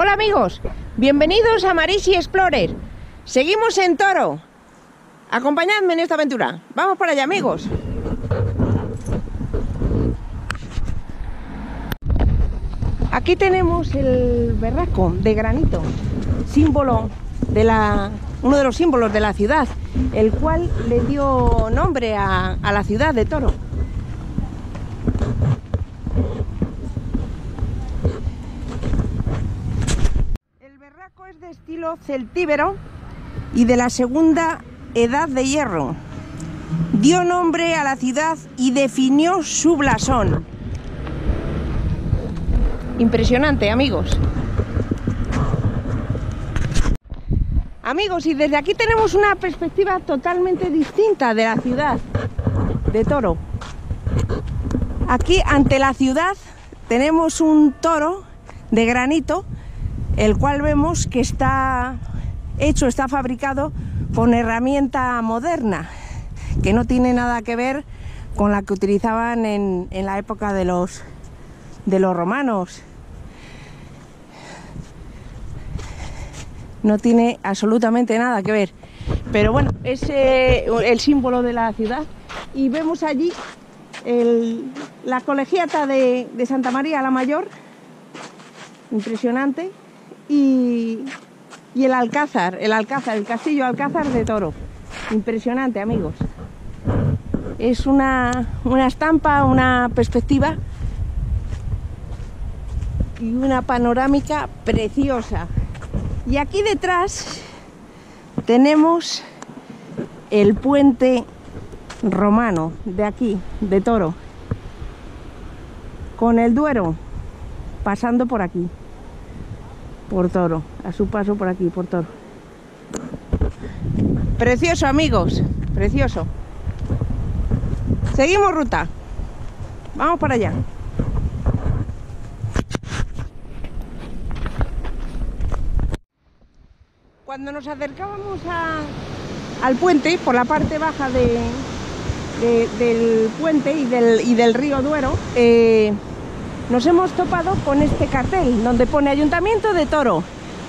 Hola amigos, bienvenidos a Marisi Explorer. Seguimos en Toro. Acompañadme en esta aventura. Vamos para allá amigos. Aquí tenemos el berraco de granito, símbolo de la, uno de los símbolos de la ciudad, el cual le dio nombre a, a la ciudad de Toro. El berraco es de estilo celtíbero y de la segunda edad de hierro. Dio nombre a la ciudad y definió su blasón. Impresionante, amigos. Amigos, y desde aquí tenemos una perspectiva totalmente distinta de la ciudad de Toro. Aquí ante la ciudad tenemos un toro de granito, el cual vemos que está hecho, está fabricado con herramienta moderna, que no tiene nada que ver con la que utilizaban en, la época de los, romanos. No tiene absolutamente nada que ver. Pero bueno, es eh, el símbolo de la ciudad. Y vemos allí la colegiata de Santa María la Mayor, impresionante, y, el Alcázar, el Alcázar, el castillo Alcázar de Toro, impresionante amigos. Es una, una estampa, una perspectiva y una panorámica preciosa. Y aquí detrás tenemos el puente romano de aquí, de Toro, con el Duero pasando por aquí, por Toro, a su paso por aquí, por Toro. Precioso, amigos, precioso. Seguimos ruta. Vamos para allá. Cuando nos acercábamos a- al puente, por la parte baja de- de- del puente y del, y del río Duero, eh, nos hemos topado con este cartel donde pone Ayuntamiento de Toro,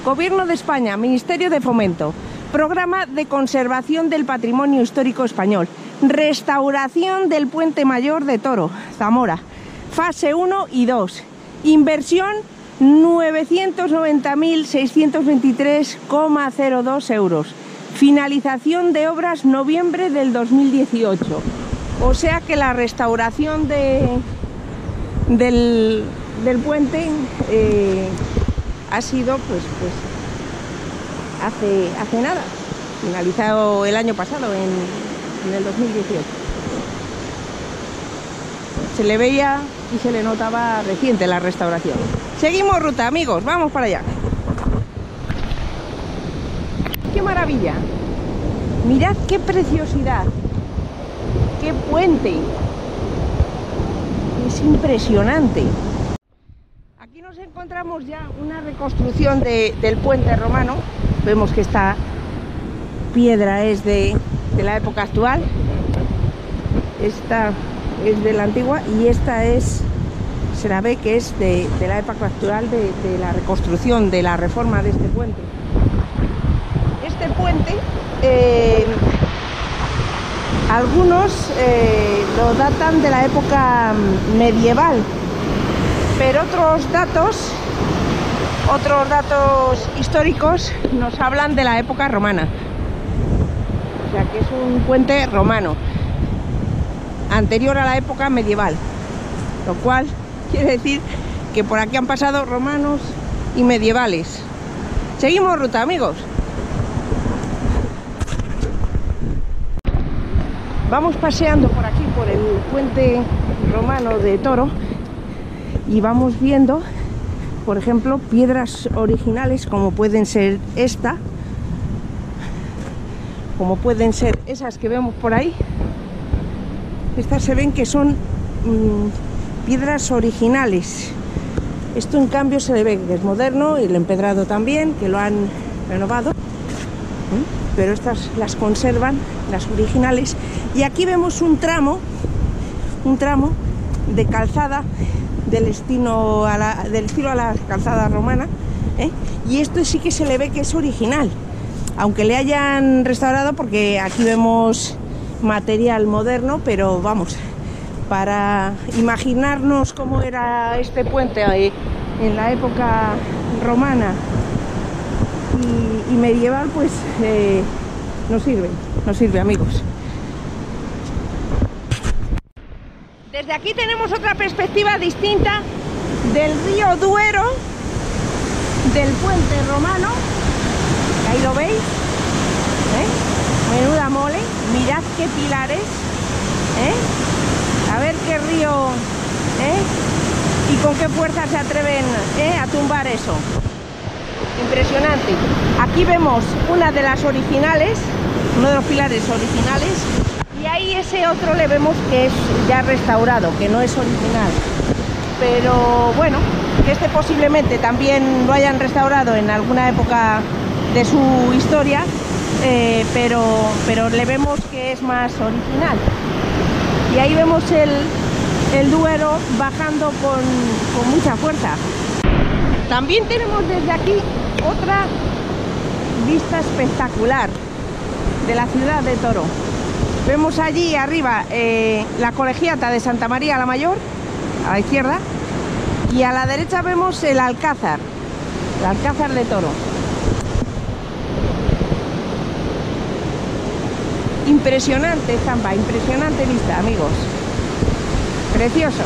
Gobierno de España, Ministerio de Fomento, Programa de Conservación del Patrimonio Histórico Español, Restauración del Puente Mayor de Toro, Zamora, fase 1 y 2, inversión 990.623,02 euros. Finalización de obras noviembre del 2018. O sea que la restauración de, del, del puente eh, ha sido pues, pues hace, hace nada, finalizado el año pasado, en, en el 2018. Se le veía y se le notaba reciente la restauración. Seguimos ruta, amigos, vamos para allá. ¡Qué maravilla! Mirad qué preciosidad, qué puente. Es impresionante. Aquí nos encontramos ya una reconstrucción de- del puente romano. Vemos que esta piedra es de, de la época actual. Esta es de la antigua y esta es, se la ve que es de, de la época actual de, de la reconstrucción, de la reforma de este puente. Este puente, eh, algunos eh, datan de la época mm, medieval, pero otros datos, otros datos históricos nos hablan de la época romana. O sea que es un puente romano, anterior a la época medieval, lo cual quiere decir que por aquí han pasado romanos y medievales. Seguimos ruta, amigos. Vamos paseando por aquí, por el puente romano de Toro, y vamos viendo, por ejemplo, piedras originales como pueden ser esta, como pueden ser esas que vemos por ahí. Estas se ven que son mm, piedras originales. Esto en cambio se le ve que es moderno y el empedrado también, que lo han renovado. ¿Mm? Pero estas las conservan, las originales. Y aquí vemos un tramo, un tramo de calzada del estilo a la, del estilo a la calzada romana. ¿eh? Y esto sí que se le ve que es original, aunque le hayan restaurado porque aquí vemos material moderno, pero vamos, para imaginarnos cómo era este puente en la época romana y, medieval, pues eh, nos sirve, nos sirve amigos. Desde aquí tenemos otra perspectiva distinta del río Duero, del puente romano, ahí lo veis, ¿eh? menuda mole, mirad qué pilares, ¿eh? a ver qué río y con qué fuerza se atreven a tumbar eso. Impresionante. Aquí vemos una de las originales, uno de los pilares originales y ahí ese otro le vemos que es ya restaurado, que no es original. Pero bueno, que este posiblemente también lo hayan restaurado en alguna época de su historia, eh, pero, pero le vemos que es más original. Y ahí vemos el, el Duero bajando con, con mucha fuerza. También tenemos desde aquí otra vista espectacular de la ciudad de Toro. Vemos allí arriba eh, la colegiata de Santa María la Mayor, a la izquierda, y a la derecha vemos el Alcázar, el Alcázar de Toro. Impresionante estampa, impresionante vista, amigos. Precioso.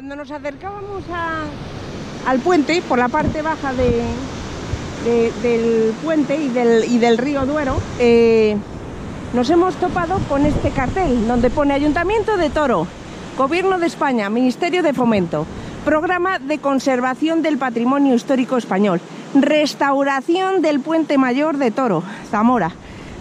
Cuando nos acercábamos al puente, por la parte baja del puente y del, río Duero, eh, nos hemos topado con este cartel donde pone Ayuntamiento de Toro, Gobierno de España, Ministerio de Fomento, Programa de Conservación del Patrimonio Histórico Español, Restauración del Puente Mayor de Toro, Zamora,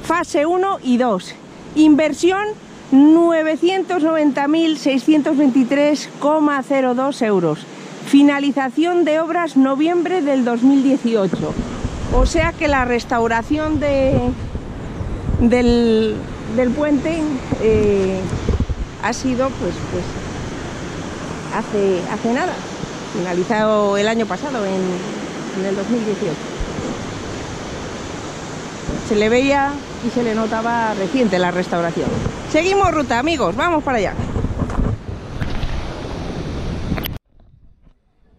fase 1 y 2, inversión 990.623,02 euros. Finalización de obras noviembre del 2018. O sea que la restauración de, del, puente eh, ha sido pues, pues hace, hace nada, finalizado el año pasado, en, en el 2018. Se le veía y se le notaba reciente la restauración. Seguimos ruta, amigos, vamos para allá.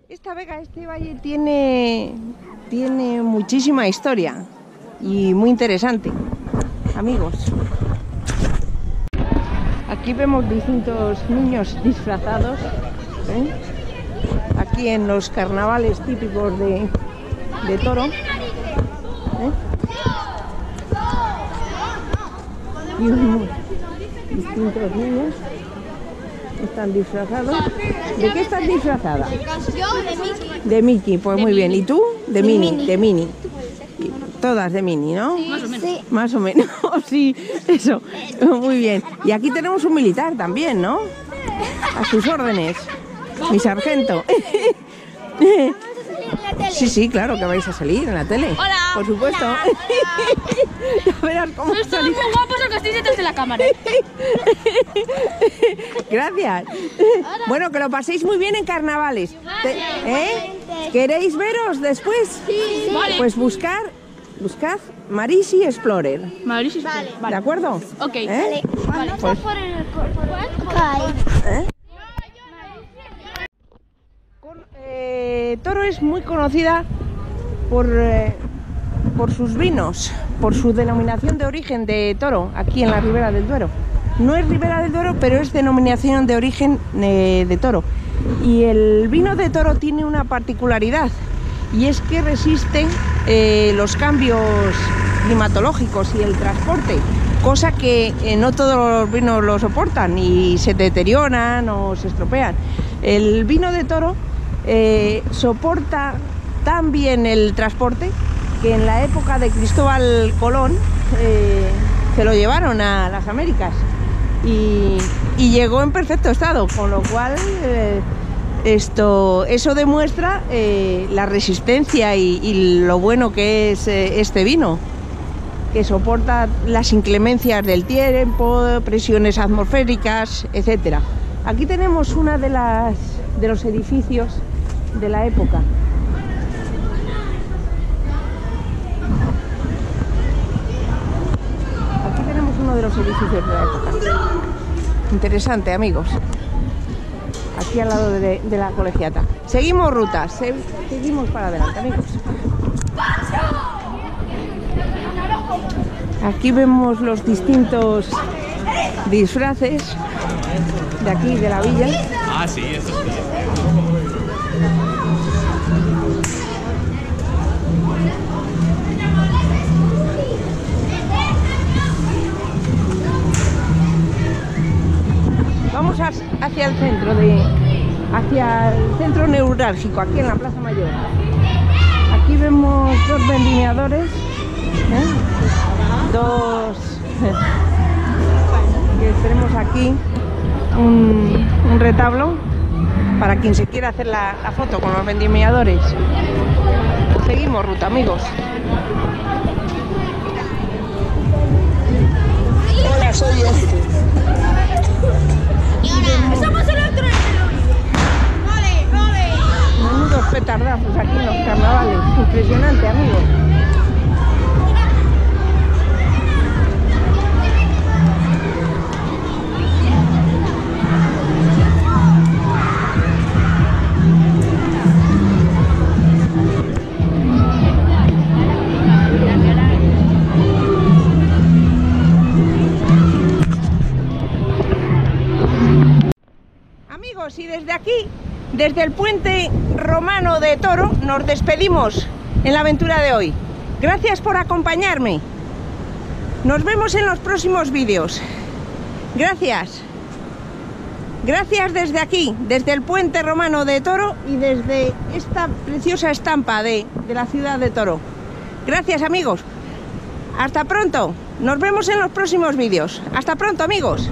Esta vega, este valle tiene, tiene muchísima historia y muy interesante, amigos. Aquí vemos distintos niños disfrazados, ¿eh? aquí en los carnavales típicos de, de toro. ¿eh? Distintos niños están disfrazados. ¿De qué estás disfrazada? Yo de Mickey. De Mickey, pues muy bien. ¿Y tú? De, Minnie, de Minnie. Todas de Minnie, ¿no? Más o menos. Sí. Más o menos, sí, eso. Muy bien. Y aquí tenemos un militar también, ¿no? A sus órdenes. Mi sargento. Sí, sí, claro que vais a salir en la tele. Hola. Por supuesto. ya verás cómo Sois todos muy guapos los que estáis detrás de la cámara. Gracias. Bueno, que lo paséis muy bien en carnavales. ¿Eh? ¿Queréis veros después? Sí. Vale. Pues buscar, buscad Marisi Explorer. Marisi Vale. ¿De acuerdo? Ok. ¿Eh? Vale. Pues- por el... ¿Eh? Con- Toro es muy conocida por, eh, por sus vinos, por su denominación de origen de Toro, aquí en la Ribera del Duero. No es Ribera del Duero, pero es denominación de origen eh, de Toro. Y el vino de Toro tiene una particularidad, y es que resiste eh, los cambios climatológicos y el transporte, cosa que no todos los vinos lo soportan y se deterioran o se estropean. El vino de toro eh, soporta tan bien el transporte que en la época de Cristóbal Colón eh, se lo llevaron a las Américas y, llegó en perfecto estado, con lo cual eh, esto, eso demuestra la resistencia y, lo bueno que es este vino, que soporta las inclemencias del tiempo, presiones atmosféricas, etcétera. Aquí tenemos una de las de los edificios de la época. Aquí tenemos uno de los edificios de la época. Interesante, amigos. Aquí al lado de, la colegiata. Seguimos rutas, se- seguimos para adelante, amigos. Aquí vemos los distintos disfraces de aquí, de la villa. Ah, sí, eso sí. Hacia el centro de hacia el centro neurálgico, aquí en la Plaza Mayor. Aquí vemos dos vendimiadores, ¿eh? dos que tenemos aquí un, un retablo para quien se quiera hacer la, la foto con los vendimiadores. Seguimos ruta, amigos. Hola, soy este. Somos el otro Vale, vale. Menudos petardazos aquí en los carnavales. Impresionante, amigos. Y desde aquí, desde el puente romano de Toro, nos despedimos en la aventura de hoy. Gracias por acompañarme. Nos vemos en los próximos vídeos. Gracias. Gracias desde aquí, desde el puente romano de Toro y desde esta preciosa estampa de, de la ciudad de Toro. Gracias amigos. Hasta pronto. Nos vemos en los próximos vídeos. Hasta pronto amigos.